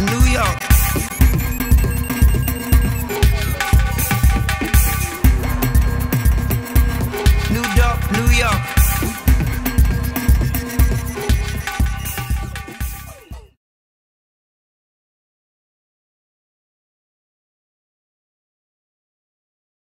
New York. New York, New York.